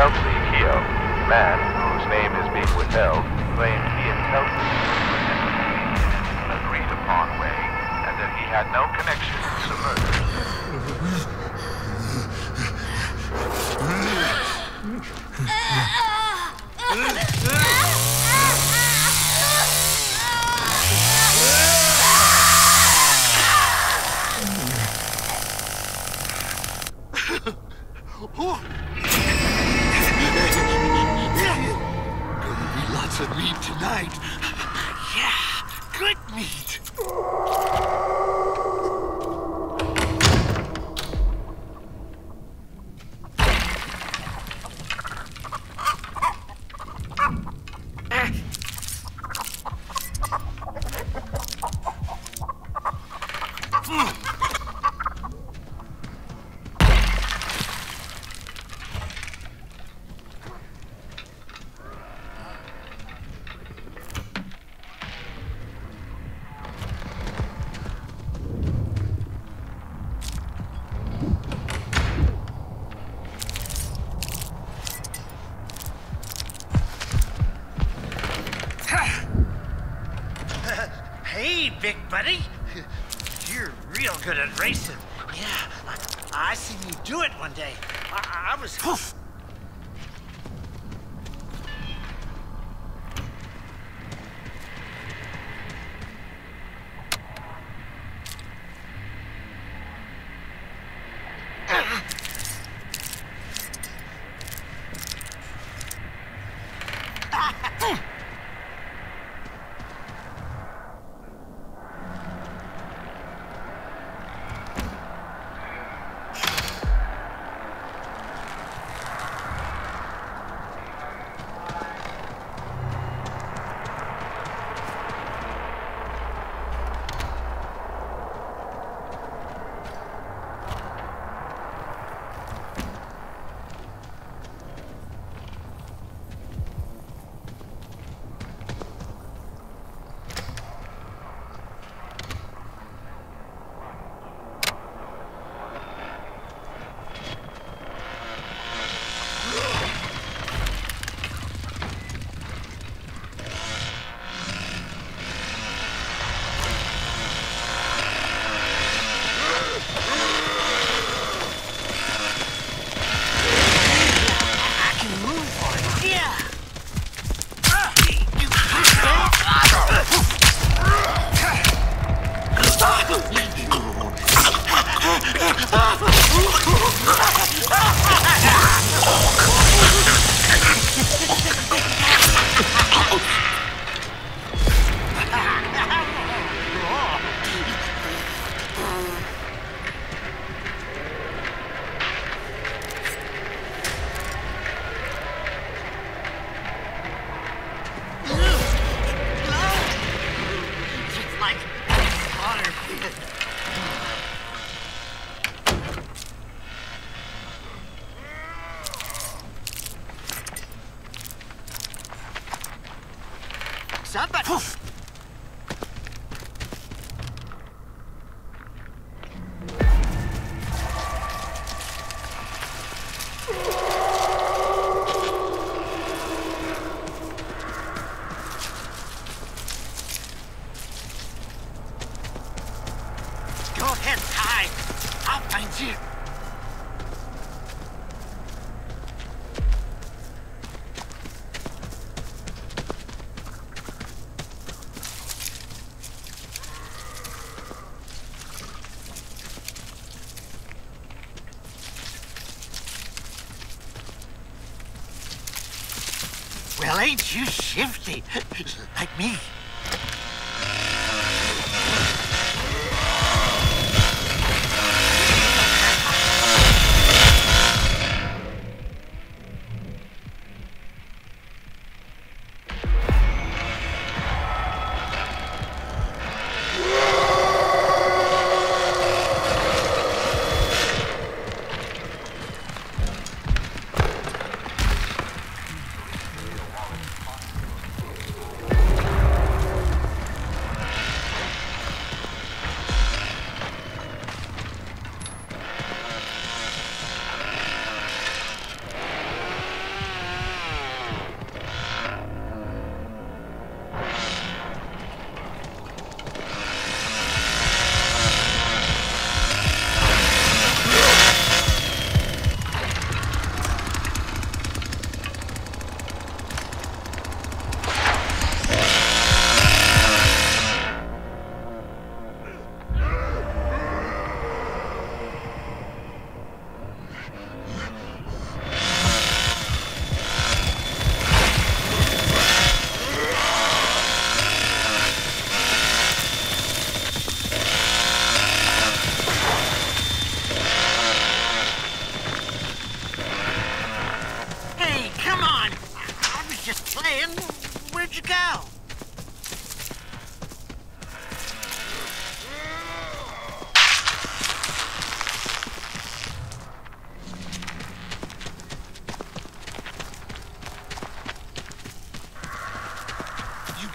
Kelsey Keogh. The man, whose name is being withheld, claimed he and Kelsey in an agreed upon way, and that he had no connection to the murder. Gonna ah! ah! ah! Yeah, I, I seen you do it one day. I, I was. Somebody. Go ahead, hide. I'll find you. Well, ain't you shifty? Like me.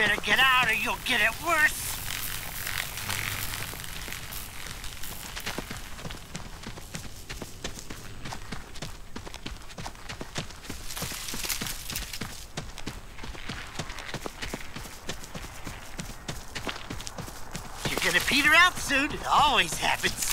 Better get out or you'll get it worse. You're gonna peter out soon. It always happens.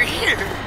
Over here!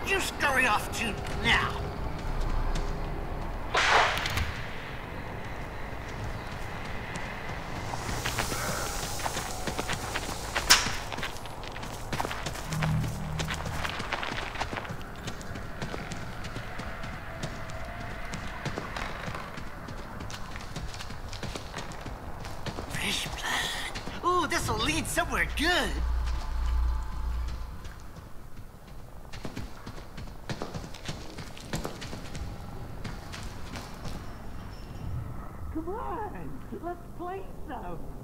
Where'd you scurry off to now? Ooh, this'll lead somewhere good. Play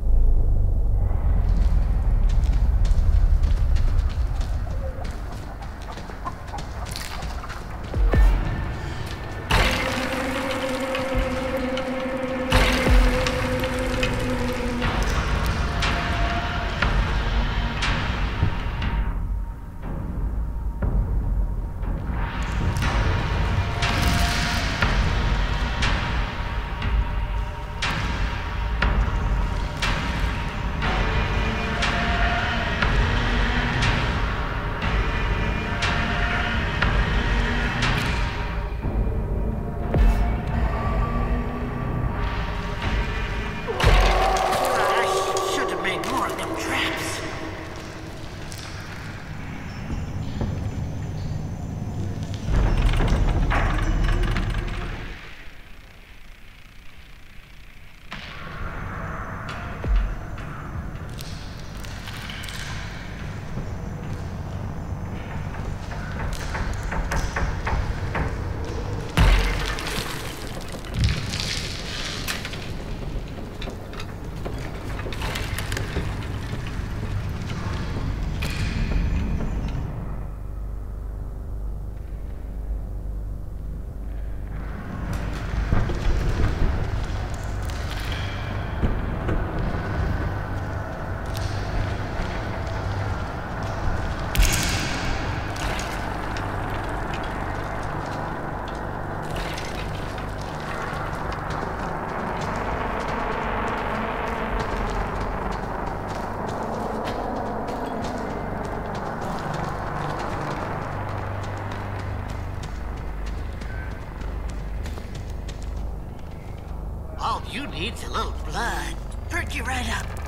needs a little blood. Perk you right up.